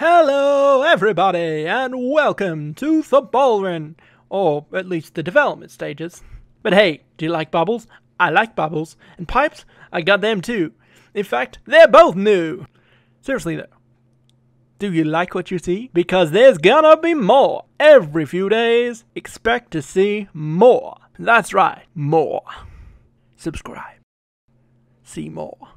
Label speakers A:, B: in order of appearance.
A: Hello, everybody, and welcome to Thibalryn, or at least the development stages. But hey, do you like bubbles? I like bubbles. And pipes? I got them too. In fact, they're both new. Seriously though, do you like what you see? Because there's gonna be more. Every few days, expect to see more. That's right, more. Subscribe. See more.